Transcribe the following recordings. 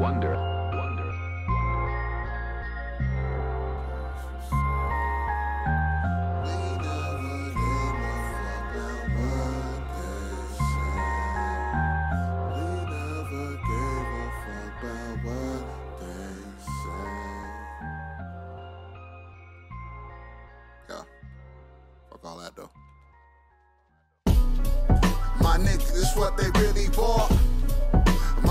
Wonder. Wonder. Yeah. Fuck all that though. My nigga, this what they really want.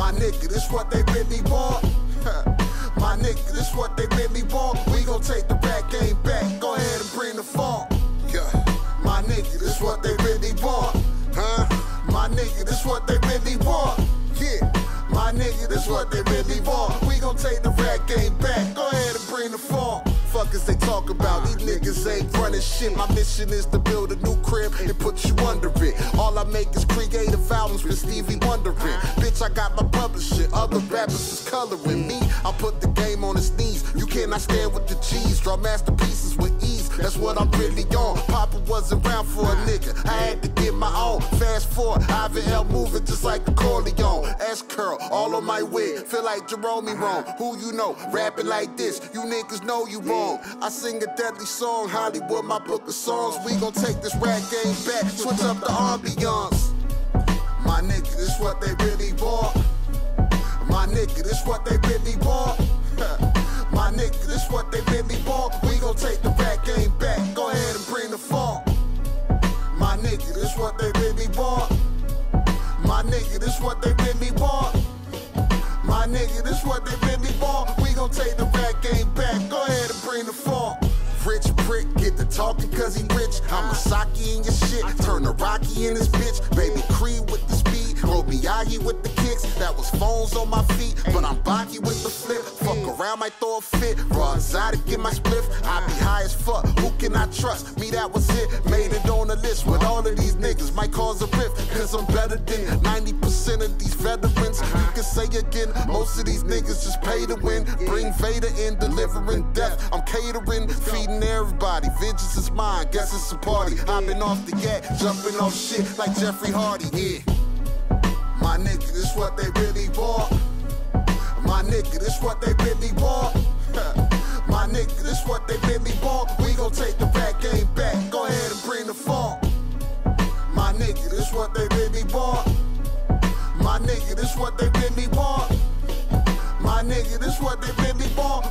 My nigga, this what they really want. My nigga, this what they really want. We gon' take the back game back. Go ahead and bring the funk. Yeah. My nigga, this what they really want. Huh? My nigga, this what they really want. Yeah. My nigga, this what they really want. We gon' take the rap game back. Go ahead and bring the funk. Fuckers they talk about, these niggas ain't running shit. My mission is to build a new crib and put you under it. All I make is creative albums with Stevie wondering. Bitch, I got my publishing, other rappers is coloring me. I put the game on its knees. You cannot stand with the cheese. Draw masterpieces with ease. That's what I'm really on. Papa wasn't around for a nigga. I had to get my own. Fast forward, Ivan L moving just like the Corleone. S curl, all on my wig. Feel like Jerome wrong. Who you know? Rapping like this. You niggas know you wrong. I sing a deadly song. Hollywood, my book of songs. We gon' take this rap game back. Switch up the ambiance. This what they really want. My nigga, this what they really want. My nigga, this what they really want. We gon' take the rap game back. Go ahead and bring the funk. My nigga, this what they really want. My nigga, this what they really want. My nigga, this what they really want. We gon' take the rap game back. Go ahead and bring the funk. Rich prick, get to talking cause he rich. I'm a Saki in your shit. Turn a Rocky in this bitch. Baby Creed with the Roll Miyagi with the kicks. That was phones on my feet. But I'm Baki with the flip. Fuck around, might throw a fit. Raw anxiety, get my spliff. I be high as fuck. Who can I trust? Me, that was it. Made it on the list with all of these niggas. Might cause a rift. Cause I'm better than 90% of these veterans. You can say again, most of these niggas just pay to win. Bring Vader in, delivering death. I'm catering, feeding everybody. Vengeance is mine, guess it's a party. I've been off the yak, jumping off shit like Jeffrey Hardy. Yeah. Nigga, this what they really want. My nigga, this what they really want. My nigga, this what they really want. We gon' take the rap game back. Go ahead and bring the funk. My nigga, this what they really want. My nigga, this what they really want. My nigga, this what they really want.